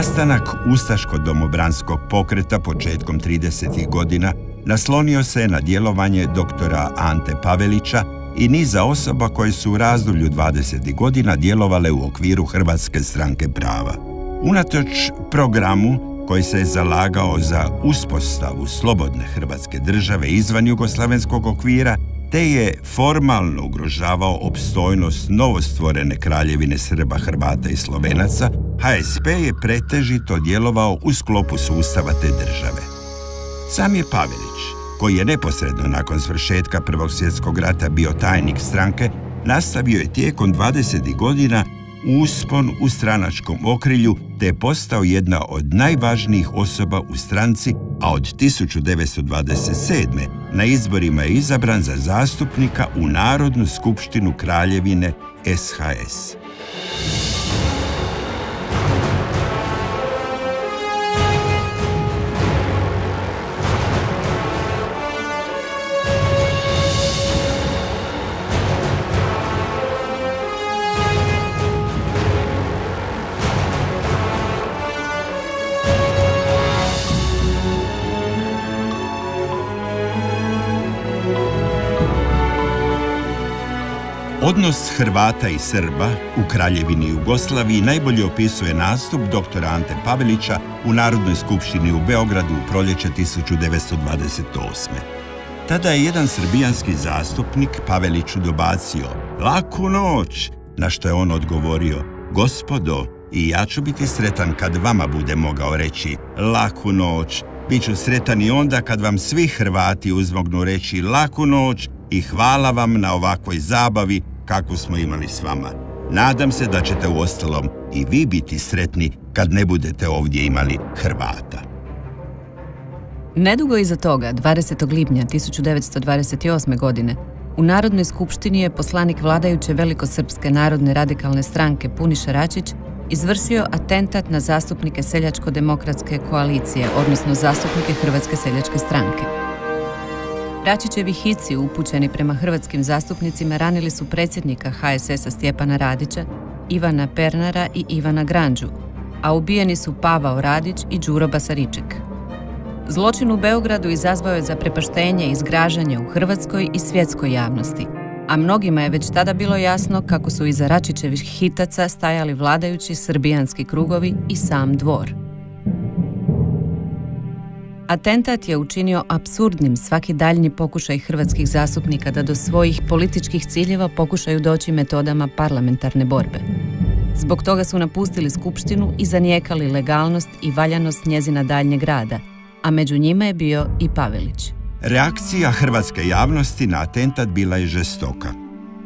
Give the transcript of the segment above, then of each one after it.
Nastanak Ustaško-domobranskog pokreta početkom 30. godina naslonio se na djelovanje doktora Ante Pavelića i niza osoba koje su u razdoblju 20. godina djelovale u okviru Hrvatske stranke prava. Unatoč programu koji se je zalagao za uspostavu slobodne Hrvatske države izvan jugoslavenskog okvira, te je formalno ugrožavao opstojnost novostvorene kraljevine Srba, Hrvata i Slovenaca, HSP je pretežito djelovao u sklopu sustava te države. Sam je Pavelić, koji je neposredno nakon svršetka Prvog svjetskog rata bio tajnik stranke, nastavio je tijekom 20. godina uspon u stranačkom okrilju te je postao jedna od najvažnijih osoba u stranci, a od 1927. na izborima je izabran za zastupnika u Narodnu skupštinu Kraljevine SHS. Odnos Hrvata i Srba u Kraljevini Jugoslaviji najbolje opisuje nastup dr. Ante Pavelića u Narodnoj skupštini u Beogradu u proljeće 1928. Tada je jedan srbijanski zastupnik Paveliću dobacio Laku noć, na što je on odgovorio Gospodo, i ja ću biti sretan kad vama bude mogao reći Laku noć. Biću sretan i onda kad vam svi Hrvati uzmognu reći Laku noć i hvala vam na ovakvoj zabavi kakvu smo imali s vama. Nadam se da ćete u ostalom i vi biti sretni kad ne budete ovdje imali Hrvata. Nedugo iza toga, 20. lipnja 1928. godine, u Narodnoj skupštini je poslanik vladajuće Velikosrpske narodne radikalne stranke Puniša Račić izvršio atentat na zastupnike Seljačko-demokratske koalicije, odnosno zastupnike Hrvatske seljačke stranke. Račićevi hici upućeni prema hrvatskim zastupnicima ranili su predsjednika HSS-a Stjepana Radića, Ivana Pernara i Ivana Granđu, a ubijeni su Pavao Radić i Đuro Basariček. Zločin u Beogradu izazvao je prepaštenje i zgražanje u hrvatskoj i svjetskoj javnosti, a mnogima je već tada bilo jasno kako su iza Račićevih hitaca stajali vladajući srbijanski krugovi i sam dvor. Atentat je učinio apsurdnim svaki daljnji pokušaj hrvatskih zastupnika da do svojih političkih ciljeva pokušaju doći metodama parlamentarne borbe. Zbog toga su napustili skupštinu i zanijekali legalnost i valjanost njezina daljnjeg rada, a među njima je bio i Pavelić. Reakcija hrvatske javnosti na atentat bila je žestoka.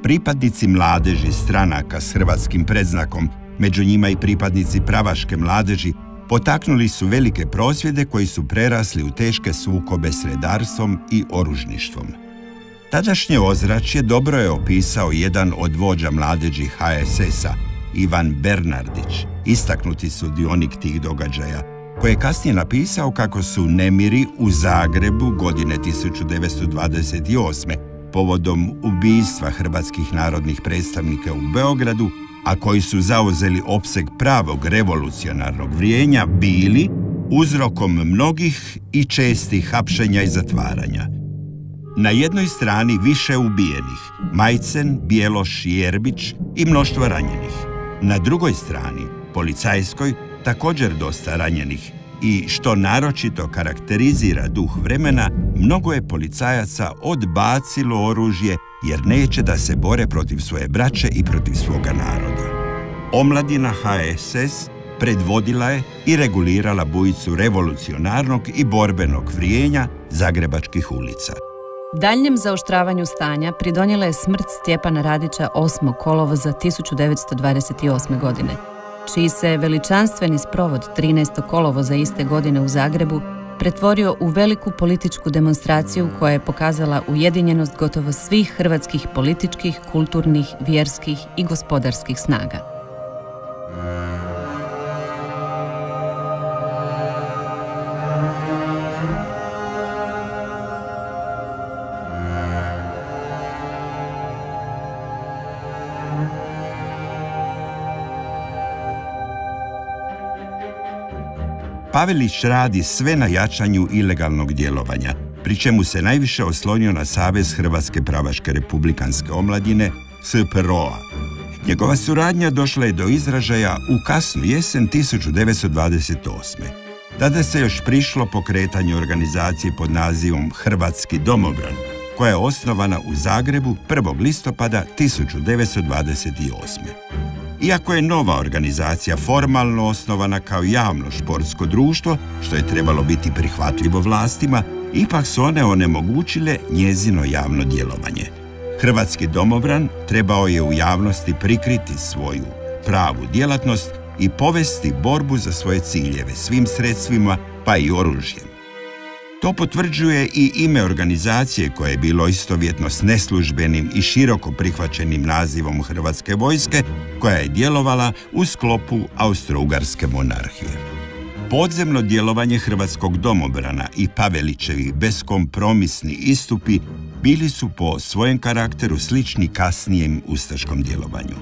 Pripadnici mladeži stranaka s hrvatskim predznakom, među njima i pripadnici pravaške mladeži, potaknuli su velike prosvjede koji su prerasli u teške sukobe s redarstvom i oružništvom. Tadašnje ozračje dobro je opisao jedan od vođa mladeđi HSS-a, Ivan Bernardić, istaknuti sudionik tih događaja, koji je kasnije napisao kako su nemiri u Zagrebu godine 1928. povodom ubijstva hrvatskih narodnih predstavnika u Beogradu a koji su zauzeli opseg pravog revolucionarnog vrijenja bili uzrokom mnogih i čestih hapšenja i zatvaranja. Na jednoj strani više ubijenih, Majcen, Bjeloš, Jerbić i mnoštvo ranjenih. Na drugoj strani, policajskoj, također dosta ranjenih i što naročito karakterizira duh vremena, mnogo je policajaca odbacilo oružje jer neće da se bore protiv svoje braće i protiv svoga naroda. Omladina HSS predvodila je i regulirala bujicu revolucionarnog i borbenog vrijenja zagrebačkih ulica. Daljnjem zaoštravanju stanja pridonjela je smrt Stjepana Radića 8. kolovoza 1928. godine, čiji se veličanstveni sprovod 13. kolovoza iste godine u Zagrebu pretvorio u veliku političku demonstraciju koja je pokazala ujedinjenost gotovo svih hrvatskih političkih, kulturnih, vjerskih i gospodarskih snaga. Pavelić radi sve na jačanju ilegalnog djelovanja, pri čemu se najviše oslonio na Savez Hrvatske pravaške republikanske omladine, SPRO-a. Njegova suradnja došla je do izražaja u kasnu jesen 1928. Tada se još prišlo pokretanju organizacije pod nazivom Hrvatski domobran, koja je osnovana u Zagrebu 1. listopada 1928. Iako je nova organizacija formalno osnovana kao javno športsko društvo, što je trebalo biti prihvatljivo vlastima, ipak su one onemogućile njezino javno djelovanje. Hrvatski domobran trebao je u javnosti prikriti svoju pravu djelatnost i povesti borbu za svoje ciljeve svim sredstvima, pa i oružjem. To potvrđuje i ime organizacije koje je bilo istovjetno s neslužbenim i široko prihvaćenim nazivom Hrvatske vojske, koja je djelovala u sklopu Austro-Ugarske monarhije. Podzemno djelovanje Hrvatskog domobrana i Pavelićevi beskompromisni istupi bili su po svojem karakteru slični kasnijem ustaškom djelovanju.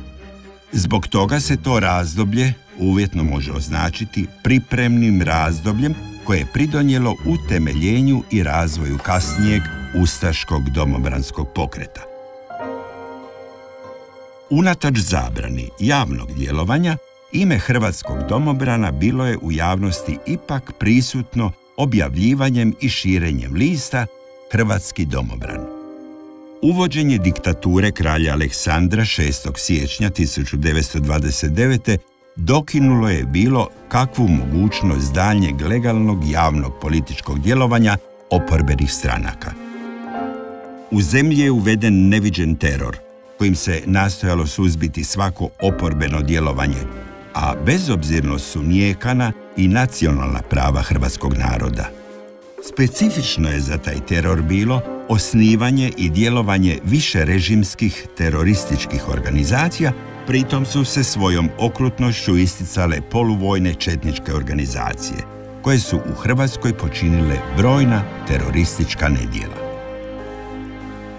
Zbog toga se to razdoblje uvjetno može označiti pripremnim razdobljem koje je pridonijelo utemeljenju i razvoju kasnijeg ustaškog domobranskog pokreta. Unatoč zabrani javnog djelovanja, ime hrvatskog domobrana bilo je u javnosti ipak prisutno objavljivanjem i širenjem lista Hrvatski domobran. Uvođenje diktature kralja Aleksandra 6. siječnja 1929 dokinulo je bilo kakvu mogućnost daljnjeg legalnog javnog političkog djelovanja oporbenih stranaka. U zemlji je uveden neviđen teror, kojim se nastojalo suzbiti svako oporbeno djelovanje, a bezobzirno su nijekana i nacionalna prava hrvatskog naroda. Specifično je za taj teror bilo osnivanje i djelovanje više režimskih terorističkih organizacija Pritom su se svojom okrutnošću isticale poluvojne četničke organizacije, koje su u Hrvatskoj počinile brojna teroristička nedjela.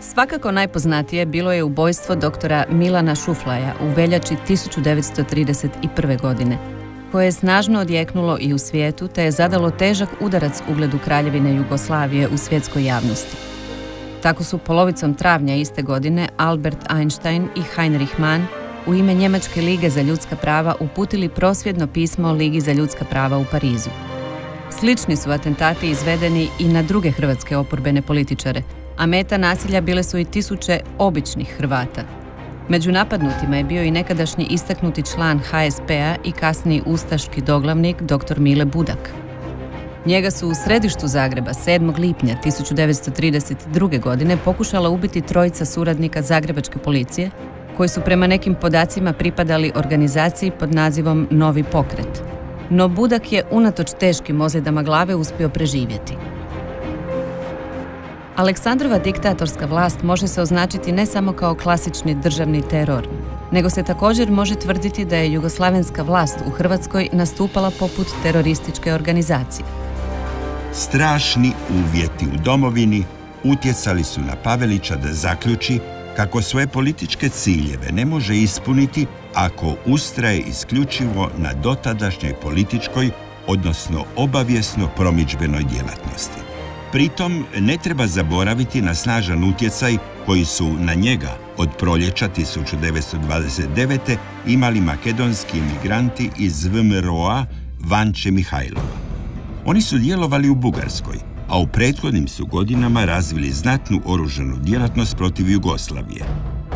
Svakako najpoznatije bilo je ubojstvo doktora Milana Šuflaja u veljači 1931. godine, koje je snažno odjeknulo i u svijetu te je zadalo težak udarac ugledu Kraljevine Jugoslavije u svjetskoj javnosti. Tako su polovicom travnja iste godine Albert Einstein i Heinrich Mann u ime Njemačke lige za ljudska prava uputili prosvjedno pismo Ligi za ljudska prava u Parizu. Slični su atentati izvedeni i na druge hrvatske oporbene političare, a meta nasilja bile su i tisuće običnih Hrvata. Među napadnutima je bio i nekadašnji istaknuti član HSP-a i kasniji ustaški doglavnik dr. Mile Budak. Njega su u središtu Zagreba 7. lipnja 1932. godine pokušala ubiti trojica suradnika Zagrebačke policije koji su prema nekim podacima pripadali organizaciji pod nazivom Novi pokret. No Budak je unatoč teškim ozljedama glave uspio preživjeti. Aleksandrova diktatorska vlast može se označiti ne samo kao klasični državni teror, nego se također može tvrditi da je jugoslavenska vlast u Hrvatskoj nastupala poput terorističke organizacije. Strašni uvjeti u domovini utjecali su na Pavelića da zaključi kako svoje političke ciljeve ne može ispuniti ako ustraje isključivo na dotadašnjoj političkoj, odnosno obavijesno promičbenoj djelatnosti. Pritom ne treba zaboraviti na snažan utjecaj koji su na njega od proljeća 1929. imali makedonski emigranti iz VMRO-a Vanče Mihajlova. Oni su djelovali u Bugarskoj, a u prethodnim su godinama razvili znatnu oružanu djelatnost protiv Jugoslavije.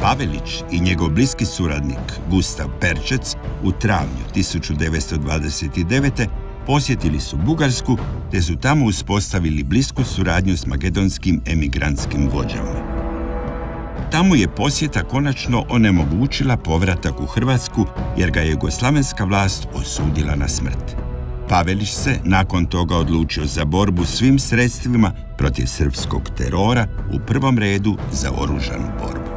Pavelić i njegov bliski suradnik Gustav Perčec u travnju 1929. posjetili su Bugarsku te su tamo uspostavili blisku suradnju s makedonskim emigrantskim vođama. Tamo je posjeta konačno onemogućila povratak u Hrvatsku jer ga je jugoslavenska vlast osudila na smrt. Pavelić se nakon toga odlučio za borbu svim sredstvima protiv srpskog terora, u prvom redu za oružanu borbu.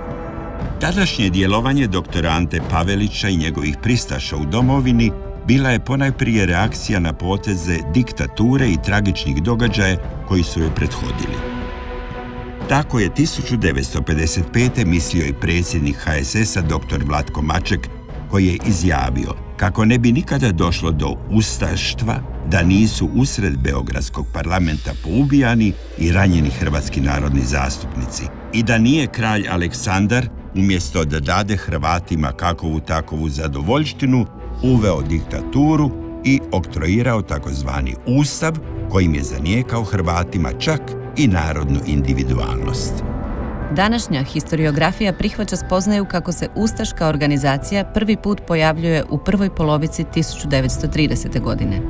Tadašnje djelovanje doktora Ante Pavelića i njegovih pristaša u domovini bila je ponajprije reakcija na poteze diktature i tragičnih događaja koji su joj prethodili. Tako je 1955. mislio i predsjednik HSS-a dr. Vlatko Maček koji je izjavio kako ne bi nikada došlo do ustaštva da nisu usred Beogradskog parlamenta poubijani i ranjeni hrvatski narodni zastupnici i da nije kralj Aleksandar umjesto da dade Hrvatima kakovu takovu zadovoljštinu uveo diktaturu i oktroirao takozvani ustav kojim je zanijekao Hrvatima čak i narodnu individualnost. Današnja historiografija prihvaća spoznaju kako se Ustaška organizacija prvi put pojavljuje u prvoj polovici 1930. godine.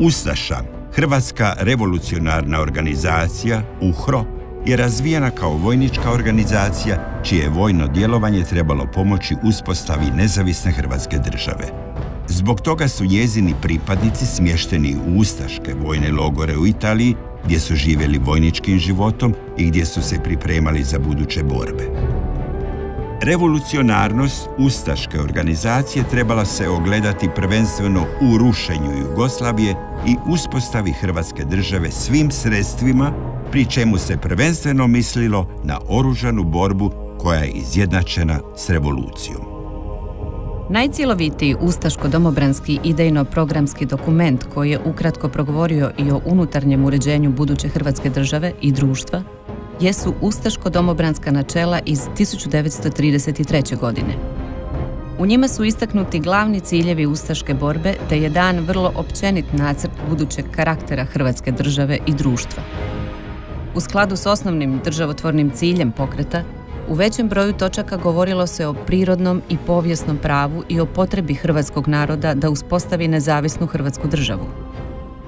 Ustaša, Hrvatska revolucionarna organizacija, UHRO, je razvijena kao vojnička organizacija čije je vojno djelovanje trebalo pomoći uspostavi nezavisne Hrvatske države. Zbog toga su njezini pripadnici smješteni u ustaške vojne logore u Italiji gdje su živjeli vojničkim životom i gdje su se pripremali za buduće borbe. Revolucionarnost ustaške organizacije trebala se ogledati prvenstveno u rušenju Jugoslavije i uspostavi Hrvatske države svim sredstvima, pri čemu se prvenstveno mislilo na oružanu borbu koja je izjednačena s revolucijom. Najcjelovitiji ustaško-domobranski idejno-programski dokument koji je ukratko progovorio i o unutarnjem uređenju buduće Hrvatske države i društva jesu ustaško-domobranska načela iz 1933. godine. U njima su istaknuti glavni ciljevi ustaške borbe te je dan vrlo općenit nacrt budućeg karaktera Hrvatske države i društva. U skladu s osnovnim državotvornim ciljem pokreta, u većem broju točaka govorilo se o prirodnom i povijesnom pravu i o potrebi hrvatskog naroda da uspostavi nezavisnu hrvatsku državu.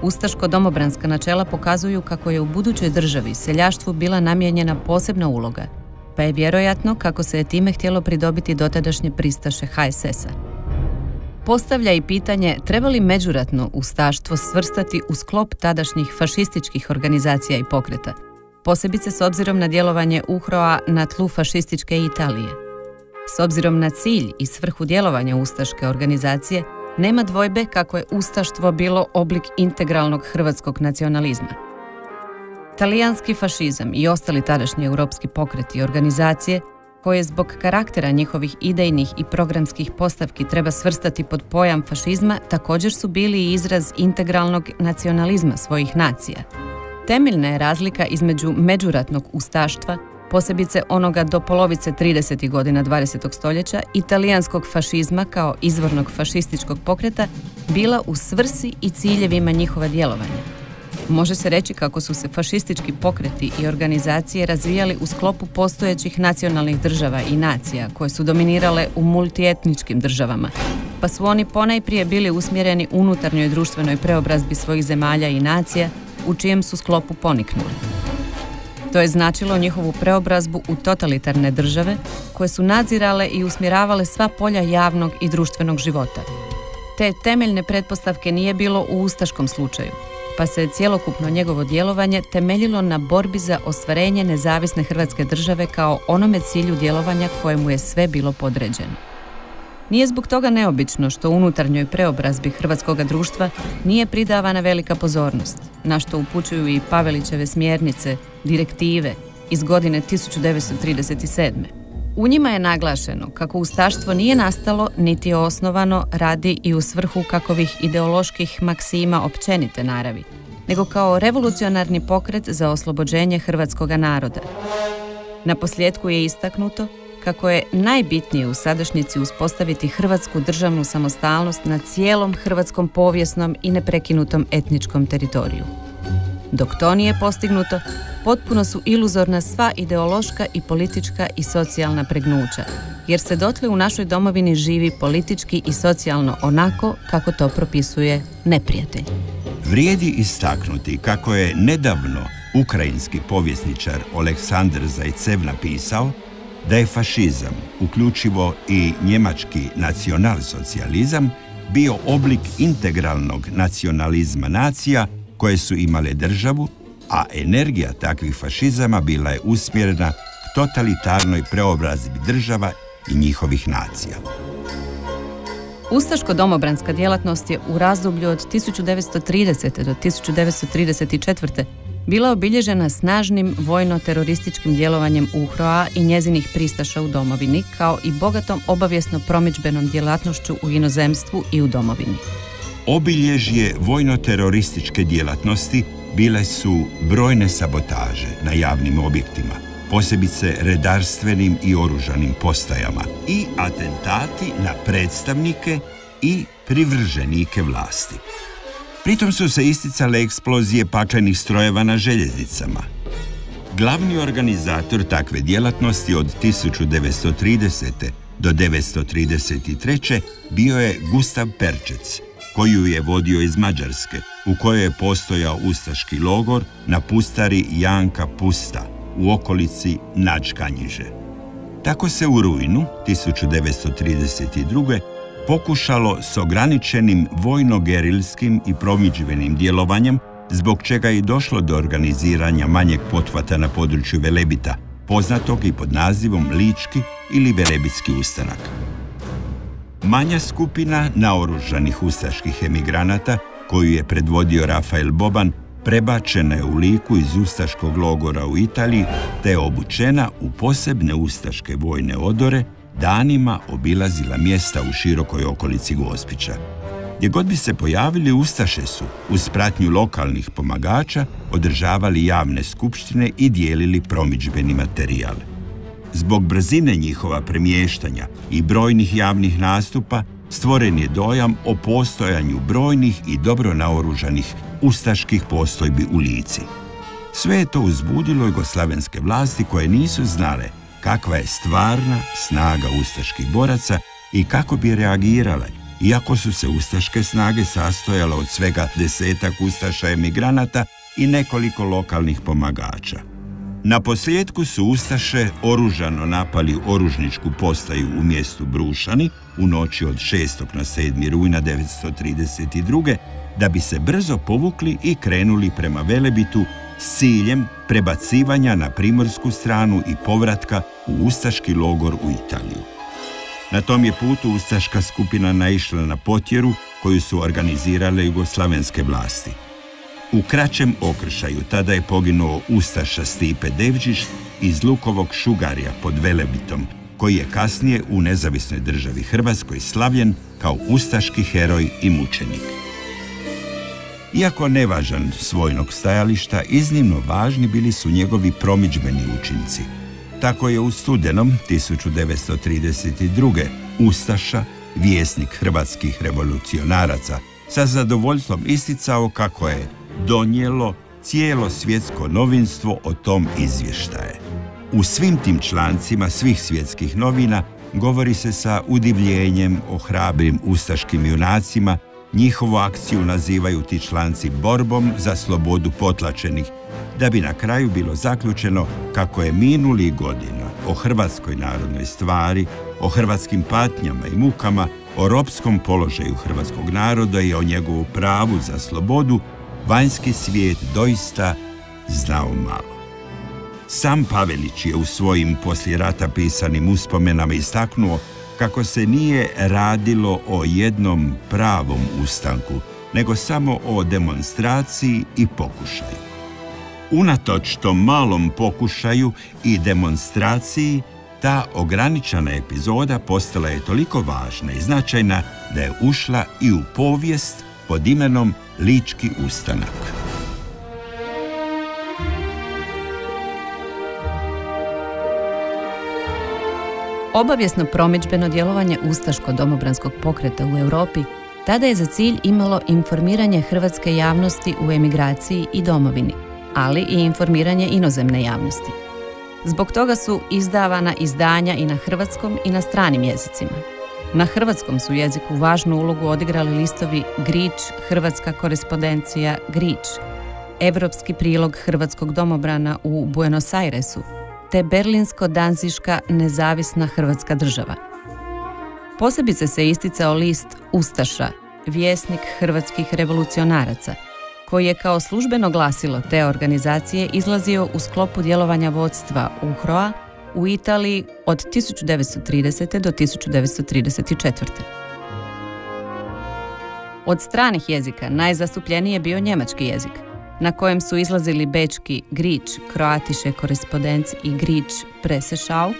Ustaško-domobranska načela pokazuju kako je u budućoj državi seljaštvu bila namijenjena posebna uloga, pa je vjerojatno kako se je time htjelo pridobiti dotadašnje pristaše HSS-a. Postavlja i pitanje treba li međuratno ustaštvo svrstati u sklop tadašnjih fašističkih organizacija i pokreta – posebice s obzirom na djelovanje Uhroa na tlu fašističke Italije. S obzirom na cilj i svrhu djelovanja Ustaške organizacije, nema dvojbe kako je Ustaštvo bilo oblik integralnog hrvatskog nacionalizma. Talijanski fašizam i ostali tadašnji europski pokreti i organizacije koje zbog karaktera njihovih idejnih i programskih postavki treba svrstati pod pojam fašizma također su bili izraz integralnog nacionalizma svojih nacija – Temeljna je razlika između međuratnog ustaštva, posebice onoga do polovice 30. godina 20. stoljeća, italijanskog fašizma kao izvornog fašističkog pokreta, bila u svrsi i ciljevima njihova djelovanja. Može se reći kako su se fašistički pokreti i organizacije razvijali u sklopu postojećih nacionalnih država i nacija koje su dominirale u multietničkim državama, pa su oni ponajprije bili usmjereni unutarnjoj društvenoj preobrazbi svojih zemalja i nacija u čijem su sklopu poniknuli. To je značilo njihovu preobrazbu u totalitarne države koje su nadzirale i usmjeravale sva polja javnog i društvenog života. Te temeljne pretpostavke nije bilo u ustaškom slučaju, pa se cjelokupno njegovo djelovanje temeljilo na borbi za ostvarenje nezavisne Hrvatske države kao onome cilju djelovanja kojemu je sve bilo podređeno. Nije zbog toga neobično što unutarnjoj preobrazbi hrvatskog društva nije pridavana velika pozornost, na što upućuju i Pavelićeve smjernice, direktive iz godine 1937. U njima je naglašeno kako ustaštvo nije nastalo niti osnovano radi i u svrhu kakovih ideoloških maksima općenite naravi, nego kao revolucionarni pokret za oslobođenje hrvatskoga naroda. Na posljedku je istaknuto kako je najbitnije u sadašnjici uspostaviti hrvatsku državnu samostalnost na cijelom hrvatskom povijesnom i neprekinutom etničkom teritoriju. Dok to nije postignuto, potpuno su iluzorna sva ideološka i politička i socijalna pregnuća, jer se dotle u našoj domovini živi politički i socijalno onako kako to propisuje neprijatelj. Vrijedi istaknuti kako je nedavno ukrajinski povjesničar Aleksandar Zajcev napisao da je fašizam, uključivo i njemački nacionalsocijalizam, bio oblik integralnog nacionalizma nacija koje su imale državu, a energija takvih fašizama bila je usmjerena k totalitarnoj preobrazbi država i njihovih nacija. Ustaško-domobranska djelatnost je u razdoblju od 1930. do 1934 bila obilježena snažnim vojno-terorističkim djelovanjem UHROA i njezinih pristaša u domovini, kao i bogatom obavijesno promičbenom djelatnošću u inozemstvu i u domovini. Obilježje vojno-terorističke djelatnosti bile su brojne sabotaže na javnim objektima, posebice redarstvenim i oružanim postajama i atentati na predstavnike i privrženike vlasti. Pritom su se isticale eksplozije pačajnih strojeva na željeznicama. Glavni organizator takve djelatnosti od 1930. do 1933. bio je Gustav Perčec, koju je vodio iz Mađarske, u kojoj je postojao ustaški logor na pustari Janka Pusta u okolici Načkanjiže. Tako se u rujnu 1932. pokušalo s ograničenim vojno-gerilskim i promiđvenim djelovanjem, zbog čega je došlo do organiziranja manjeg potvata na području Velebita, poznatog i pod nazivom Lički ili Velebitski ustanak. Manja skupina naoružanih ustaških emigranata, koju je predvodio Rafael Boban, prebačena je u liku iz ustaškog logora u Italiji, te je obučena u posebne ustaške vojne odore, danima obilazila mjesta u širokoj okolici Gospića. Gdje god bi se pojavili, Ustaše su, uz pratnju lokalnih pomagača, održavali javne skupštine i dijelili promičbeni materijal. Zbog brzine njihova premještanja i brojnih javnih nastupa stvoren je dojam o postojanju brojnih i dobro naoružanih ustaških postojbi u lici. Sve je to uzbudilo jugoslavenske vlasti koje nisu znale kakva je stvarna snaga ustaških boraca i kako bi reagirale, iako su se ustaške snage sastojale od svega desetak ustaša emigranata i nekoliko lokalnih pomagača. Na posljedku su Ustaše oružano napali oružničku postaju u mjestu Brušani u noći od 6. na 7. rujna 1932. da bi se brzo povukli i krenuli prema Velebitu s ciljem prebacivanja na primorsku stranu i povratka u Ustaški logor u Italiju. Na tom je putu Ustaška skupina naišla na potjeru koju su organizirale jugoslavenske vlasti. U kraćem okršaju tada je poginuo Ustaša Stipe Devđiš iz Lukovog šugarja pod Velebitom, koji je kasnije u nezavisnoj državi Hrvatskoj slavljen kao ustaški heroj i mučenik. Iako nevažan svojnog stajališta, iznimno važni bili su njegovi promiđbeni učinci. Tako je u studenom 1932. Ustaša, vjesnik hrvatskih revolucionaraca, sa zadovoljstvom isticao kako je donijelo cijelo svjetsko novinstvo o tom izvještaje. U svim tim člancima svih svjetskih novina govori se sa udivljenjem o hrabrim ustaškim junacima, njihovu akciju nazivaju ti članci borbom za slobodu potlačenih, da bi na kraju bilo zaključeno kako je minuli godina o hrvatskoj narodnoj stvari, o hrvatskim patnjama i mukama, o ropskom položaju hrvatskog naroda i o njegovu pravu za slobodu vanjski svijet doista znao malo. Sam Pavelić je u svojim poslije rata pisanim uspomenama istaknuo kako se nije radilo o jednom pravom ustanku, nego samo o demonstraciji i pokušaju. Unatoč tom malom pokušaju i demonstraciji, ta ograničena epizoda postala je toliko važna i značajna da je ušla i u povijest pod imenom Lički ustanak. Obavijesno promičbeno djelovanje Ustaško-domobranskog pokreta u Europi tada je za cilj imalo informiranje hrvatske javnosti u emigraciji i domovini, ali i informiranje inozemne javnosti. Zbog toga su izdavana izdanja i na hrvatskom i na stranim jezicima. Na hrvatskom su jeziku važnu ulogu odigrali listovi Grič, Hrvatska korespondencija Grič, Europski prilog Hrvatskog domobrana u Buenos Airesu, te Berlinsko-Danziška nezavisna Hrvatska država. Posebice se isticao list Ustaša, vjesnik hrvatskih revolucionaraca, koji je kao službeno glasilo te organizacije izlazio u sklopu djelovanja vodstva UHROA u Italiji od 1930. do 1934. Od stranih jezika najzastupljeniji je bio njemački jezik, na kojem su izlazili bečki Grič, Kroatiše korespondenc i Grič Presešau,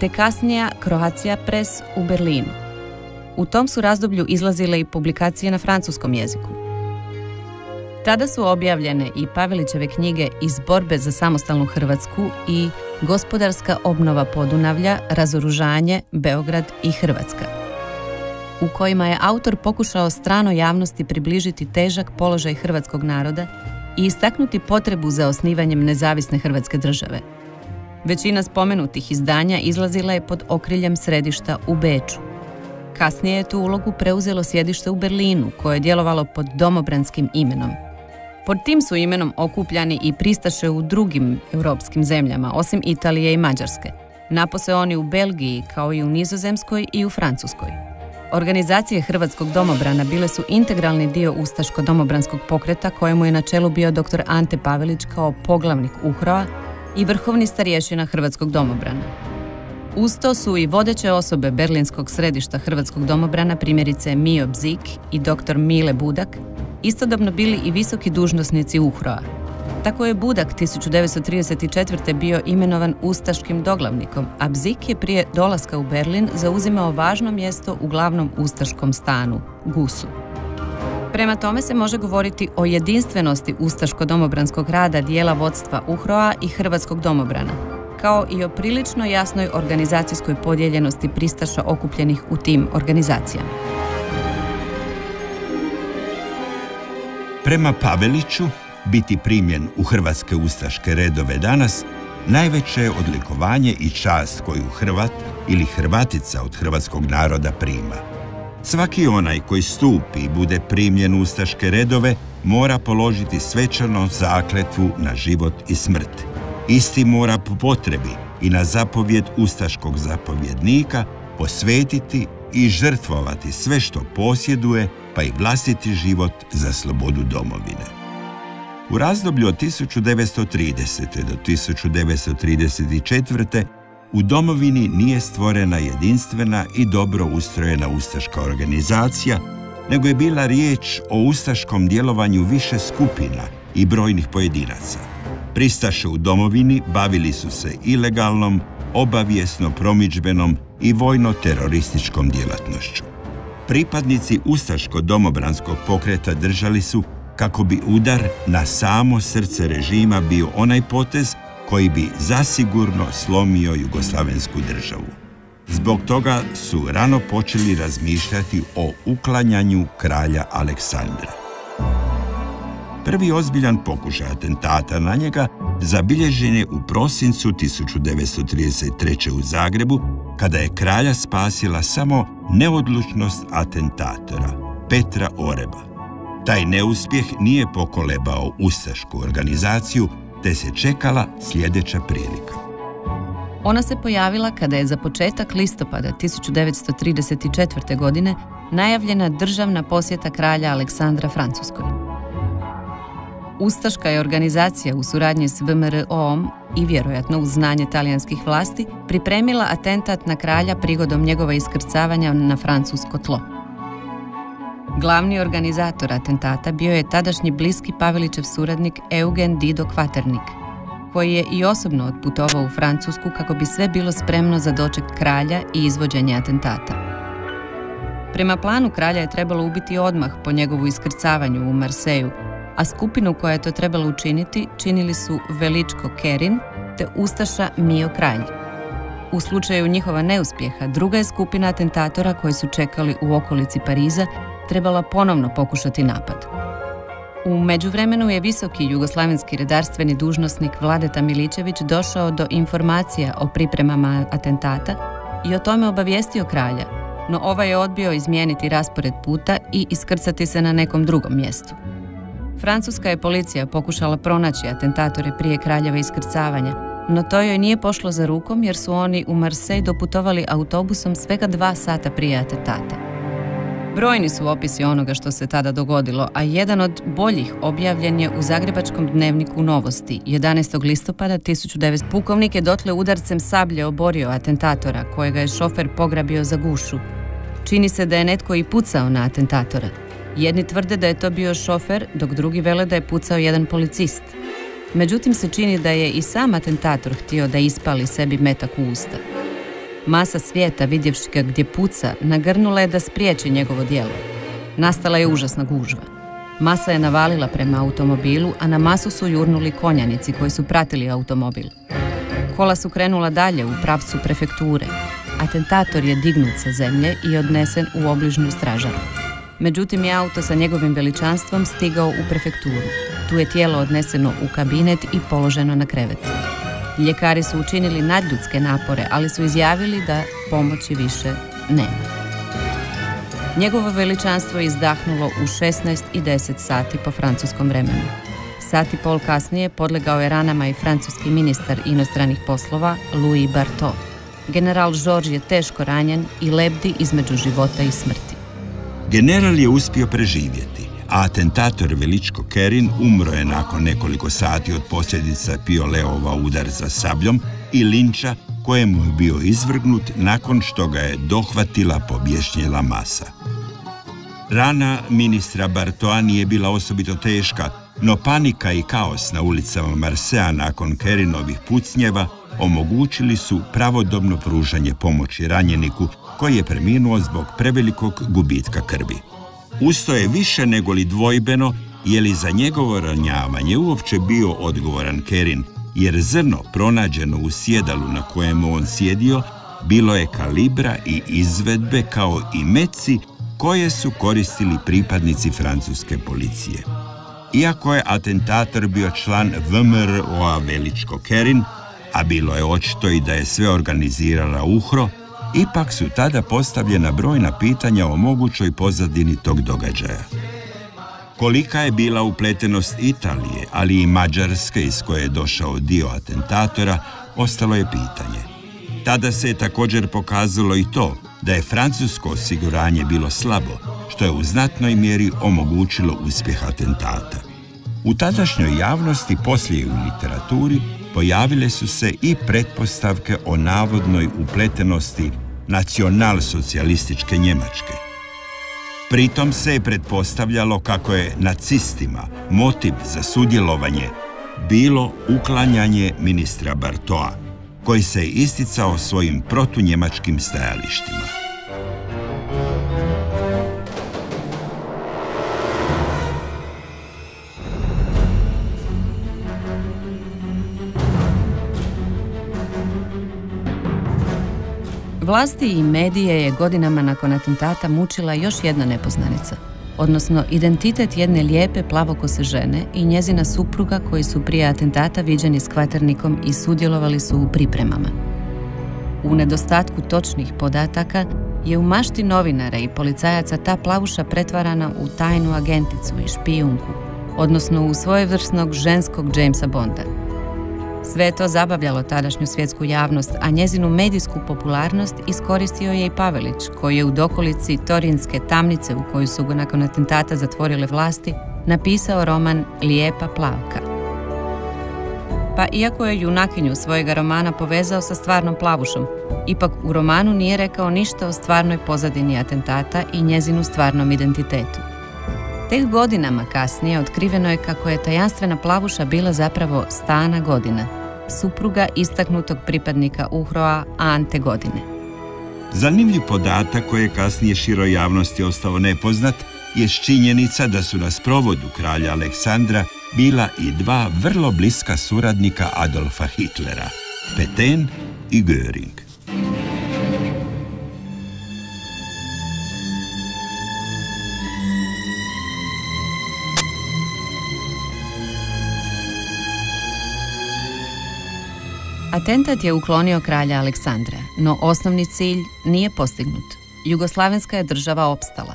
te kasnija Kroacija Pres u Berlinu. U tom su razdoblju izlazile i publikacije na francuskom jeziku. Tada su objavljene i Pavelićeve knjige Iz borbe za samostalnu Hrvatsku i Gospodarska obnova Podunavlja, Razoružanje, Beograd i Hrvatska, u kojima je autor pokušao strano javnosti približiti težak položaj hrvatskog naroda i istaknuti potrebu za osnivanjem nezavisne Hrvatske države. Većina spomenutih izdanja izlazila je pod okriljem središta u Beču. Kasnije je tu ulogu preuzelo sjedište u Berlinu, koje je djelovalo pod domobranskim imenom. Pod tim su imenom okupljani i pristaše u drugim europskim zemljama, osim Italije i Mađarske. Napose oni u Belgiji, kao i u Nizozemskoj i u Francuskoj. Organizacije Hrvatskog domobrana bile su integralni dio Ustaško-domobranskog pokreta kojemu je na čelu bio dr. Ante Pavelić kao poglavnik Uhroa i vrhovni starješina Hrvatskog domobrana. Uz to su i vodeće osobe Berlinskog središta Hrvatskog domobrana, primjerice Mio Bzik i dr. Mile Budak, istodobno bili i visoki dužnosnici Uhroa. Tako je Budak 1934. bio imenovan ustaškim doglavnikom, a Bzik je prije dolaska u Berlin zauzimao važno mjesto u glavnom ustaškom stanu, Gusu. Prema tome se može govoriti o jedinstvenosti ustaško-domobranskog rada dijela vodstva Uhroa i Hrvatskog domobrana, kao i o prilično jasnoj organizacijskoj podijeljenosti pristaša okupljenih u tim organizacijama. Prema Paveliću, biti primjen u hrvatske ustaške redove danas najveće je odlikovanje i čast koju Hrvat ili Hrvatica od hrvatskog naroda prima. Svaki onaj koji stupi i bude primljen u ustaške redove mora položiti svečano zakletvu na život i smrt. Isti mora po potrebi i na zapovjed ustaškog zapovjednika posvetiti i žrtvovati sve što posjeduje, pa i vlastiti život za slobodu domovine. U razdoblju od 1930. do 1934. u domovini nije stvorena jedinstvena i dobro ustrojena ustaška organizacija, nego je bila riječ o ustaškom djelovanju više skupina i brojnih pojedinaca. Pristaše u domovini bavili su se ilegalnom, obavijesno promičbenom i vojno-terorističkom djelatnošću. Pripadnici Ustaško-domobranskog pokreta držali su kako bi udar na samo srce režima bio onaj potez koji bi zasigurno slomio Jugoslavensku državu. Zbog toga su rano počeli razmišljati o uklanjanju kralja Aleksandra. Prvi ozbiljan pokušaj atentata na njega zabilježen je u prosincu 1933. u Zagrebu, kada je kralja spasila samo neodlučnost atentatora, Petra Oreba. Taj neuspjeh nije pokolebao ustašku organizaciju, te se čekala sljedeća prilika. Ona se pojavila kada je za početak listopada 1934. godine najavljena državna posjeta kralja Aleksandra Francuskoj. Ustaška je organizacija u suradnji s VMRO-om i vjerojatno uz znanje talijanskih vlasti pripremila atentat na kralja prigodom njegova iskrcavanja na francusko tlo. Glavni organizator atentata bio je tadašnji bliski Pavelićev suradnik Eugen Dido Kvaternik, koji je i osobno otputovao u Francusku kako bi sve bilo spremno za doček kralja i izvođenje atentata. Prema planu kralja je trebalo ubiti odmah po njegovu iskrcavanju u Marseju, a skupinu koja je to trebala učiniti činili su Veličko Kerin te Ustaša Mio Kralj. U slučaju njihova neuspjeha, druga je skupina atentatora koji su čekali u okolici Pariza trebala ponovno pokušati napad. U međuvremenu je visoki jugoslavenski redarstveni dužnosnik Vladeta Miličević došao do informacija o pripremama atentata i o tome obavijestio kralja, no ovaj je odbio izmijeniti raspored puta i iskrcati se na nekom drugom mjestu. Francuska je policija pokušala pronaći atentatore prije kraljeva iskrcavanja, no to joj nije pošlo za rukom jer su oni u Marseille doputovali autobusom svega dva sata prije atentata. Brojni su opisi onoga što se tada dogodilo, a jedan od boljih objavljen je u Zagrebačkom dnevniku Novosti 11. listopada 1900. Pukovnik je dotle udarcem sablje oborio atentatora, kojega je šofer pograbio za gušu. Čini se da je netko i pucao na atentatora. Jedni tvrde da je to bio šofer, dok drugi vele da je pucao jedan policist. Međutim se čini da je i sam atentator htio da ispali sebi metak u usta. Masa svijeta, vidjevši ga gdje puca, nagrnula je da spriječi njegovo djelo. Nastala je užasna gužva. Masa je navalila prema automobilu, a na masu su jurnuli konjanici koji su pratili automobil. Kola su krenula dalje u pravcu prefekture. Atentator je dignut sa zemlje i odnesen u obližnju stražaru. Međutim je auto sa njegovim veličanstvom stigao u prefekturu. Tu je tijelo odneseno u kabinet i položeno na krevet. Ljekari su učinili nadljudske napore, ali su izjavili da pomoći više nema. Njegovo veličanstvo je izdahnulo u 16 i 10 sati po francuskom vremenu. Sat i pol kasnije podlegao je ranama i francuski ministar inostranih poslova Louis Bartot. General Georges je teško ranjen i lebdi između života i smrti. General je uspio preživjeti, atentator Veličko Kerin umro je nakon nekoliko sati od posljedica Pioleova udar za sabljom i linča kojemu je bio izvrgnut nakon što ga je dohvatila pobješnjela masa. Rana ministra Bartoa nije bila osobito teška, no panika i kaos na ulicama Marsea nakon Kerinovih pucnjeva omogućili su pravodobno pružanje pomoći ranjeniku koji je preminuo zbog prevelikog gubitka krvi. Usto je više nego li dvojbeno je li za njegovo ranjavanje uopće bio odgovoran Kerin, jer zrno pronađeno u sjedalu na kojemu on sjedio bilo je kalibra i izvedbe kao i meci koje su koristili pripadnici francuske policije. Iako je atentator bio član VMRO-a Veličko Kerin, a bilo je očito i da je sve organizirala UHRO, ipak su tada postavljena brojna pitanja o mogućoj pozadini tog događaja. Kolika je bila upletenost Italije, ali i Mađarske iz koje je došao dio atentatora, ostalo je pitanje. Tada se je također pokazalo i to da je francusko osiguranje bilo slabo, što je u znatnoj mjeri omogućilo uspjeh atentata. U tadašnjoj javnosti, poslije u literaturi, pojavile su se i pretpostavke o navodnoj upletenosti nacionalsocijalističke Njemačke. Pritom se je pretpostavljalo kako je nacistima motiv za sudjelovanje bilo uklanjanje ministra Bartoa, koji se je isticao svojim protunjemačkim stajalištima. Vlasti i medije je godinama nakon atentata mučila još jedna nepoznanica, odnosno identitet jedne lijepe plavokose žene i njezina supruga koji su prije atentata viđeni s kvaternikom i sudjelovali su u pripremama. U nedostatku točnih podataka je u mašti novinara i policajaca ta plavuša pretvarana u tajnu agenticu i špijunku, odnosno u svojevrsnog ženskog Jamesa Bonda – sve to zabavljalo tadašnju svjetsku javnost, a njezinu medijsku popularnost iskoristio je i Pavelić, koji je u dokolici Torinske tamnice u koju su ga nakon atentata zatvorile vlasti, napisao roman Lijepa plavka. Pa iako je junakinju svojega romana povezao sa stvarnom plavušom, ipak u romanu nije rekao ništa o stvarnoj pozadini atentata i njezinu stvarnom identitetu. Tek godinama kasnije otkriveno je kako je tajanstvena plavuša bila zapravo Stana Godina, supruga istaknutog pripadnika Uhroa Ante Godine. Zanimljiv podatak koji je kasnije široj javnosti ostao nepoznat je činjenica da su na sprovodu kralja Aleksandra bila i dva vrlo bliska suradnika Adolfa Hitlera, Peten i Göring. Atentat je uklonio kralja Aleksandra, no osnovni cilj nije postignut. Jugoslavenska je država opstala.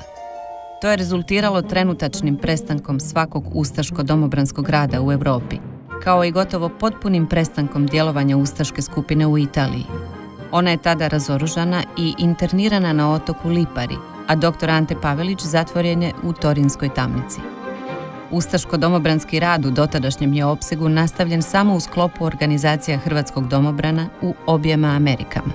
To je rezultiralo trenutačnim prestankom svakog ustaško-domobranskog rada u Europi, kao i gotovo potpunim prestankom djelovanja ustaške skupine u Italiji. Ona je tada razoružana i internirana na otoku Lipari, a dr. Ante Pavelić zatvoren je u Torinskoj tamnici. Ustaško-domobranski rad u dotadašnjem je opsegu nastavljen samo u sklopu organizacija Hrvatskog domobrana u objema Amerikama.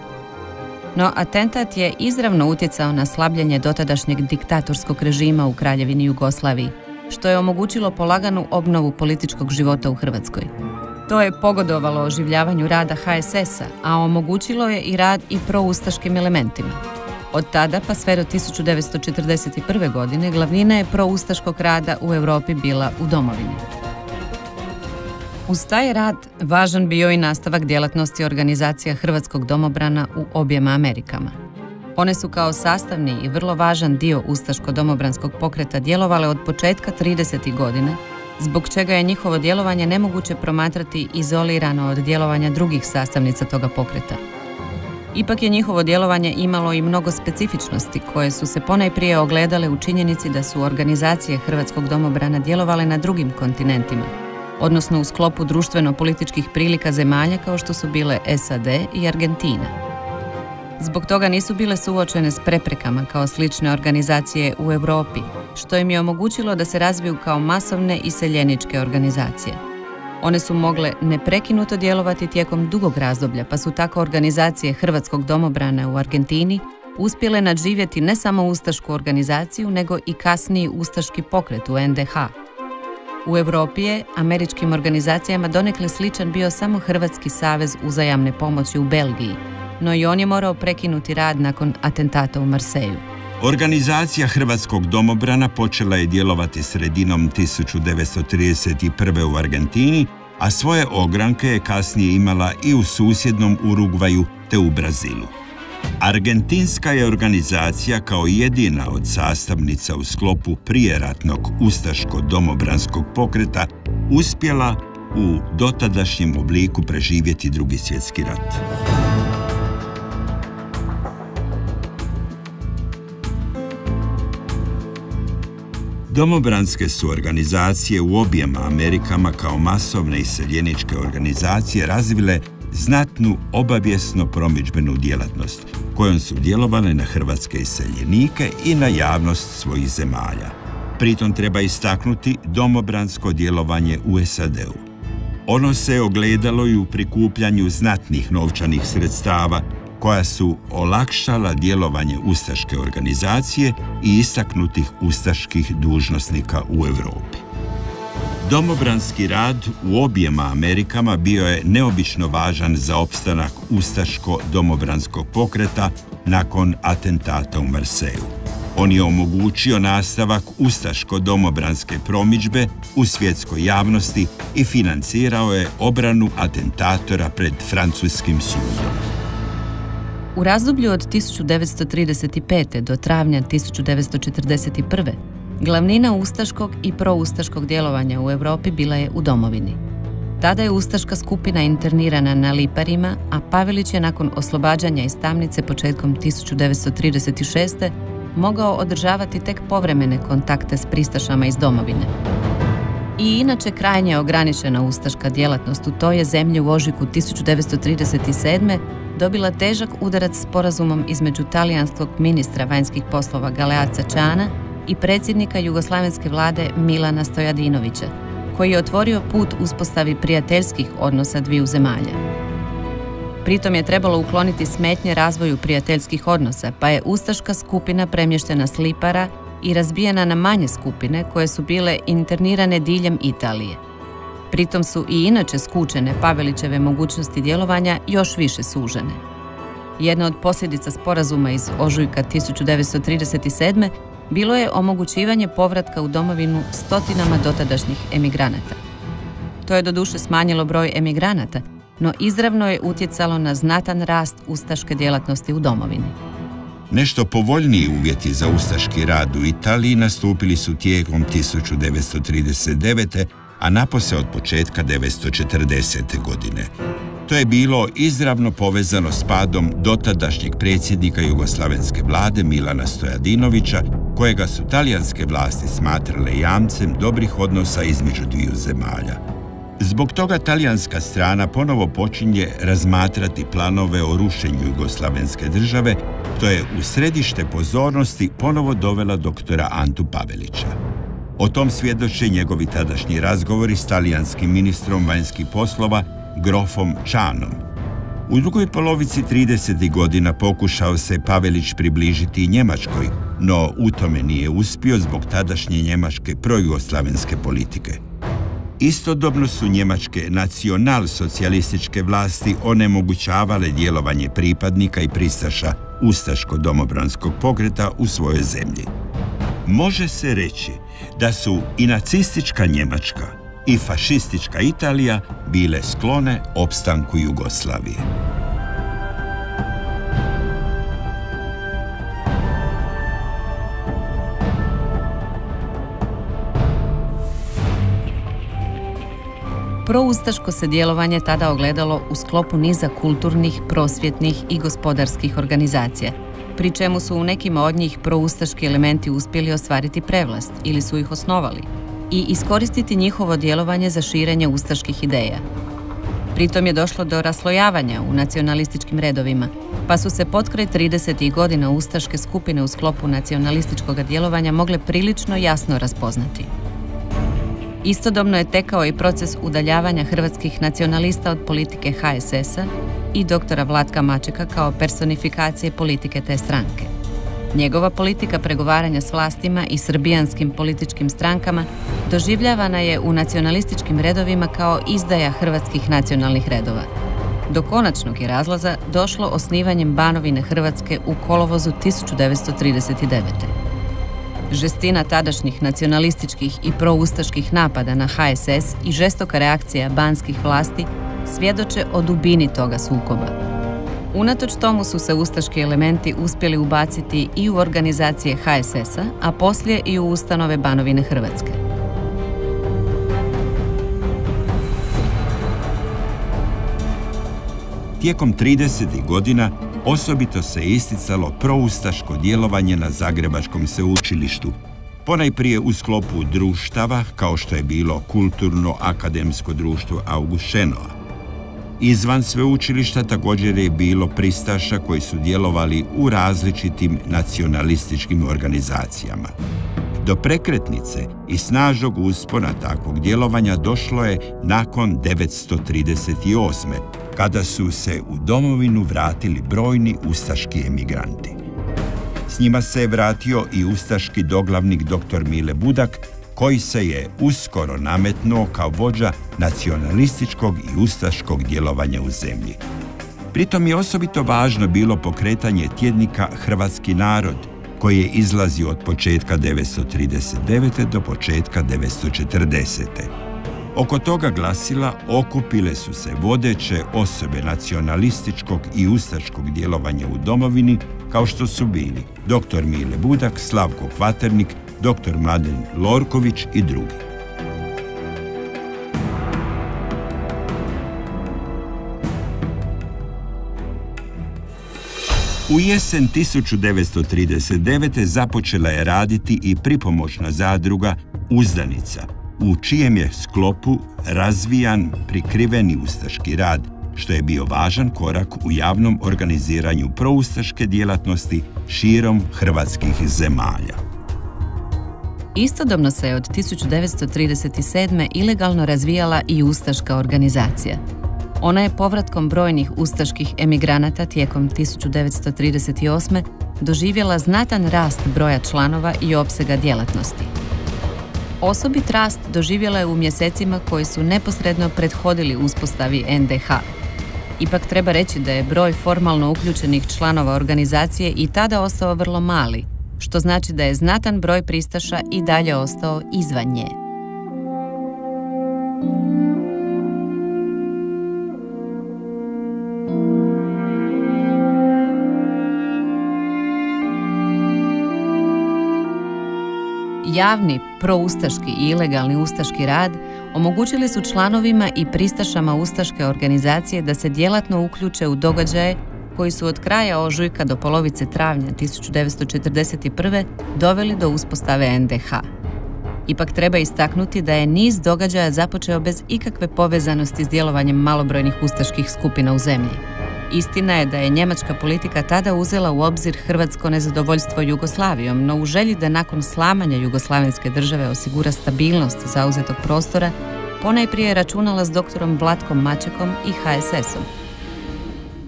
No atentat je izravno utjecao na slabljenje dotadašnjeg diktatorskog režima u Kraljevini Jugoslaviji, što je omogućilo polaganu obnovu političkog života u Hrvatskoj. To je pogodovalo oživljavanju rada HSS-a, a omogućilo je i rad i proustaškim elementima. Od tada pa sve do 1941. godine glavnina je proustaškog rada u Europi bila u domovini. Uz taj rad važan bio i nastavak djelatnosti organizacija Hrvatskog domobrana u objema Amerikama. One su kao sastavni i vrlo važan dio Ustaško-domobranskog pokreta djelovale od početka 30. godine, zbog čega je njihovo djelovanje nemoguće promatrati izolirano od djelovanja drugih sastavnica toga pokreta. Ipak je njihovo djelovanje imalo i mnogo specifičnosti koje su se ponajprije ogledale u činjenici da su organizacije Hrvatskog domobrana djelovale na drugim kontinentima, odnosno u sklopu društveno-političkih prilika zemalja kao što su bile SAD i Argentina. Zbog toga nisu bile suočene s preprekama kao slične organizacije u Europi, što im je omogućilo da se razviju kao masovne i seljeničke organizacije. One su mogle neprekinuto djelovati tijekom dugog razdoblja, pa su tako organizacije Hrvatskog domobrana u Argentini uspjele nadživjeti ne samo ustašku organizaciju, nego i kasniji ustaški pokret u NDH. U Europi je američkim organizacijama donekle sličan bio samo Hrvatski savez uzajamne pomoći u Belgiji, no i on je morao prekinuti rad nakon atentata u Marseju. Organizacija Hrvatskog domobrana počela je djelovati sredinom 1931. u Argentini, a svoje ogranke je kasnije imala i u susjednom Urugvaju te u Brazilu. Argentinska je organizacija kao jedina od sastavnica u sklopu prijeratnog ustaško-domobranskog pokreta uspjela u dotadašnjem obliku preživjeti drugi svjetski rat. Domobranske su organizacije u objema Amerikama kao masovne iseljeničke organizacije razvile znatnu obavijesno promičbenu djelatnost, kojom su djelovale na hrvatske iseljenike i na javnost svojih zemalja. Pritom treba istaknuti domobransko djelovanje u SAD-u. Ono se ogledalo i u prikupljanju znatnih novčanih sredstava koja su olakšala djelovanje ustaške organizacije i istaknutih ustaških dužnosnika u Europi. Domobranski rad u objema Amerikama bio je neobično važan za opstanak ustaško-domobranskog pokreta nakon atentata u Marseju. On je omogućio nastavak ustaško-domobranske promičbe u svjetskoj javnosti i financirao je obranu atentatora pred francuskim sudom. U razdoblju od 1935. do travnja 1941. glavnina ustaškog i proustaškog djelovanja u Europi bila je u domovini. Tada je ustaška skupina internirana na Liparima, a Pavelić je nakon oslobađanja iz tamnice početkom 1936. mogao održavati tek povremene kontakte s pristašama iz domovine. I inače krajnje ograničena ustaška djelatnost u toj je zemlji u ožiku 1937 dobila težak udarac sporazumom između talijanskog ministra vanjskih poslova Galeaca Čana i predsjednika jugoslavenske vlade Milana Stojadinovića, koji je otvorio put uspostavi prijateljskih odnosa dviju zemalja. Pritom je trebalo ukloniti smetnje razvoju prijateljskih odnosa, pa je ustaška skupina premještena s Lipara i razbijena na manje skupine koje su bile internirane diljem Italije. Pritom su i inače skučene Pavelićeve mogućnosti djelovanja još više sužene. Jedna od posljedica sporazuma iz ožujka 1937. bilo je omogućivanje povratka u domovinu stotinama dotadašnjih emigranata. To je doduše smanjilo broj emigranata, no izravno je utjecalo na znatan rast ustaške djelatnosti u domovini. Nešto povoljniji uvjeti za ustaški rad u Italiji nastupili su tijekom 1939 a napose od početka 1940. godine. To je bilo izravno povezano s padom dotadašnjeg predsjednika Jugoslavenske vlade Milana Stojadinovića, kojega su talijanske vlasti smatrale jamcem dobrih odnosa između dviju zemalja. Zbog toga talijanska strana ponovo počinje razmatrati planove o rušenju Jugoslavenske države, to je u središte pozornosti ponovo dovela doktora Antu Pavelića. O tom svjedoče njegovi tadašnji razgovori s talijanskim ministrom vanjskih poslova Grofom Čanom. U drugoj polovici 30. godina pokušao se Pavelić približiti Njemačkoj, no u tome nije uspio zbog tadašnje njemačke projugoslavenske politike. Istodobno su njemačke nacionalsocijalističke vlasti onemogućavale djelovanje pripadnika i pristaša Ustaško-domobranskog pokreta u svojoj zemlji. Može se reći da su i nacistička Njemačka i fašistička Italija bile sklone opstanku Jugoslavije. Proustaško se djelovanje tada ogledalo u sklopu niza kulturnih, prosvjetnih i gospodarskih organizacija, pri čemu su u nekima od njih proustaški elementi uspjeli ostvariti prevlast ili su ih osnovali i iskoristiti njihovo djelovanje za širenje ustaških ideja. Pritom je došlo do raslojavanja u nacionalističkim redovima, pa su se potkraj 30. godina ustaške skupine u sklopu nacionalističkog djelovanja mogle prilično jasno raspoznati. Istodobno je tekao i proces udaljavanja hrvatskih nacionalista od politike HSS-a i doktora Vlatka Mačeka kao personifikacije politike te stranke. Njegova politika pregovaranja s vlastima i srbijanskim političkim strankama doživljavana je u nacionalističkim redovima kao izdaja hrvatskih nacionalnih redova. Do konačnog je razlaza došlo osnivanjem Banovine Hrvatske u kolovozu 1939. Žestina tadašnjih nacionalističkih i proustaških napada na HSS i žestoka reakcija banskih vlasti svjedoče o dubini toga sukoba. Unatoč tomu su se ustaški elementi uspjeli ubaciti i u organizacije HSS-a, a poslije i u ustanove Banovine Hrvatske. Tijekom 30. godina osobito se isticalo proustaško djelovanje na Zagrebačkom sveučilištu, ponajprije u sklopu društava kao što je bilo kulturno-akademsko društvo Augušenova. Izvan sveučilišta također je bilo pristaša koji su djelovali u različitim nacionalističkim organizacijama. Do prekretnice i snažnog uspona takvog djelovanja došlo je nakon 938 kada su se u domovinu vratili brojni ustaški emigranti. S njima se je vratio i ustaški doglavnik dr. Mile Budak, koji se je uskoro nametnuo kao vođa nacionalističkog i ustaškog djelovanja u zemlji. Pritom je osobito važno bilo pokretanje tjednika Hrvatski narod, koji je izlazio od početka 939. do početka 940. Oko toga glasila okupile su se vodeće osobe nacionalističkog i ustaškog djelovanja u domovini, kao što su bili dr. Mile Budak, Slavko Kvaternik, dr. Mladen Lorković i drugi. U jesen 1939. započela je raditi i pripomoćna zadruga Uzdanica, u čijem je sklopu razvijan prikriveni ustaški rad, što je bio važan korak u javnom organiziranju proustaške djelatnosti širom hrvatskih zemalja. Istodobno se je od 1937. ilegalno razvijala i ustaška organizacija. Ona je povratkom brojnih ustaških emigranata tijekom 1938. doživjela znatan rast broja članova i opsega djelatnosti. Osobit rast doživjela je u mjesecima koji su neposredno prethodili uspostavi NDH. Ipak treba reći da je broj formalno uključenih članova organizacije i tada ostao vrlo mali, što znači da je znatan broj pristaša i dalje ostao izvan nje. Javni proustaški i ilegalni ustaški rad omogućili su članovima i pristašama ustaške organizacije da se djelatno uključe u događaje koji su od kraja ožujka do polovice travnja 1941. doveli do uspostave NDH. Ipak treba istaknuti da je niz događaja započeo bez ikakve povezanosti s djelovanjem malobrojnih ustaških skupina u zemlji. Istina je da je njemačka politika tada uzela u obzir hrvatsko nezadovoljstvo Jugoslavijom, no u želji da nakon slamanja Jugoslavenske države osigura stabilnost zauzetog prostora, ponajprije računala s doktorom Vlatkom Mačekom i HSS-om.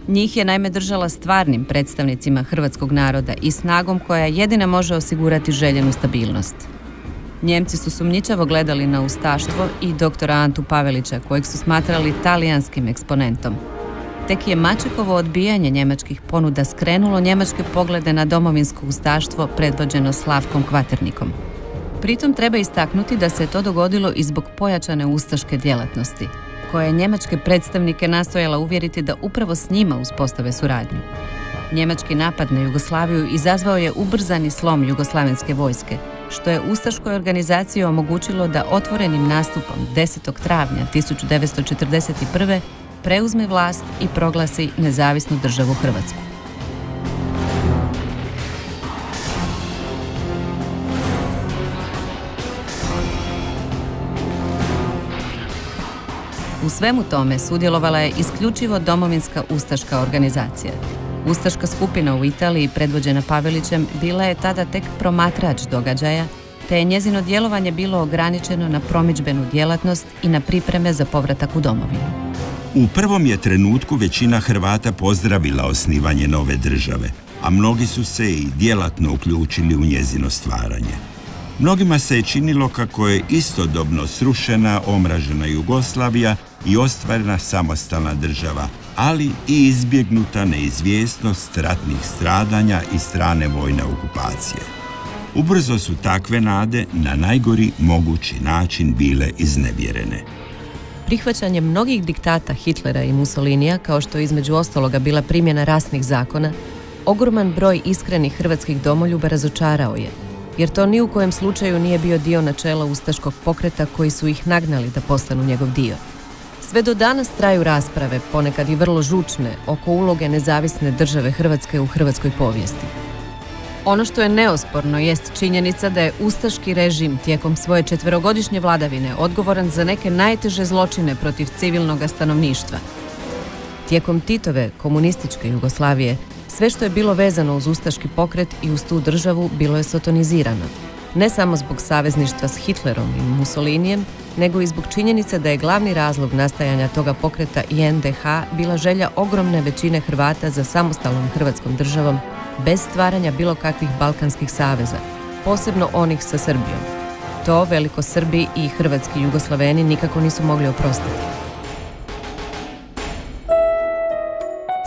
Njih je naime držala stvarnim predstavnicima hrvatskog naroda i snagom koja jedina može osigurati željenu stabilnost. Njemci su sumnjičavo gledali na ustaštvo i doktora Antu Pavelića, kojeg su smatrali talijanskim eksponentom. Tek je Mačekovo odbijanje njemačkih ponuda skrenulo njemačke poglede na domovinsko ustaštvo predvođeno Slavkom Kvaternikom. Pritom treba istaknuti da se to dogodilo i zbog pojačane ustaške djelatnosti, koja je njemačke predstavnike nastojala uvjeriti da upravo s njima uspostave suradnju. Njemački napad na Jugoslaviju izazvao je ubrzani slom jugoslavenske vojske, što je Ustaškoj organizaciji omogućilo da otvorenim nastupom 10. travnja 1941. preuzme vlast i proglasi nezavisnu državu Hrvatsku. U svemu tome sudjelovala je isključivo domovinska ustaška organizacija. Ustaška skupina u Italiji, predvođena Pavelićem, bila je tada tek promatrač događaja, te je njezino djelovanje bilo ograničeno na promičbenu djelatnost i na pripreme za povratak u domovinu. U prvom je trenutku većina Hrvata pozdravila osnivanje nove države, a mnogi su se i djelatno uključili u njezino stvaranje. Mnogima se je činilo kako je istodobno srušena, omražena Jugoslavija i ostvarena samostalna država, ali i izbjegnuta neizvjesnost ratnih stradanja i strane vojne okupacije. Ubrzo su takve nade na najgori mogući način bile iznevjerene. Prihvaćanje mnogih diktata Hitlera i Mussolinija, kao što je između ostaloga bila primjena rasnih zakona, ogroman broj iskrenih hrvatskih domoljuba razočarao je, jer to ni u kojem slučaju nije bio dio načela ustaškog pokreta koji su ih nagnali da postanu njegov dio. Sve do danas traju rasprave, ponekad i vrlo žučne, oko uloge nezavisne države Hrvatske u hrvatskoj povijesti. Ono što je neosporno jest činjenica da je ustaški režim tijekom svoje četverogodišnje vladavine odgovoran za neke najteže zločine protiv civilnog stanovništva. Tijekom Titove komunističke Jugoslavije sve što je bilo vezano uz ustaški pokret i uz tu državu bilo je sotonizirano. Ne samo zbog savezništva s Hitlerom i Mussolinijem, nego i zbog činjenice da je glavni razlog nastajanja toga pokreta i NDH bila želja ogromne većine Hrvata za samostalnom Hrvatskom državom bez stvaranja bilo kakvih balkanskih saveza, posebno onih sa Srbijom. To veliko Srbi i hrvatski Jugoslaveni nikako nisu mogli oprostiti.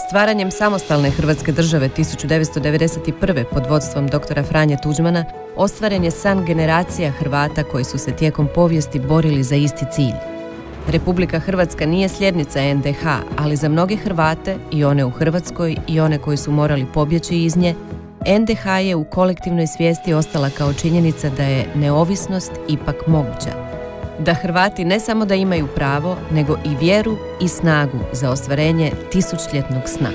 Stvaranjem samostalne Hrvatske države 1991. pod vodstvom doktora Franje Tuđmana ostvaren je san generacija Hrvata koji su se tijekom povijesti borili za isti cilj. Republika Hrvatska nije sljednica NDH, ali za mnoge Hrvate, i one u Hrvatskoj i one koji su morali pobjeći iz nje, NDH je u kolektivnoj svijesti ostala kao činjenica da je neovisnost ipak moguća da Hrvati ne samo da imaju pravo, nego i vjeru i snagu za ostvarenje tisućljetnog sna.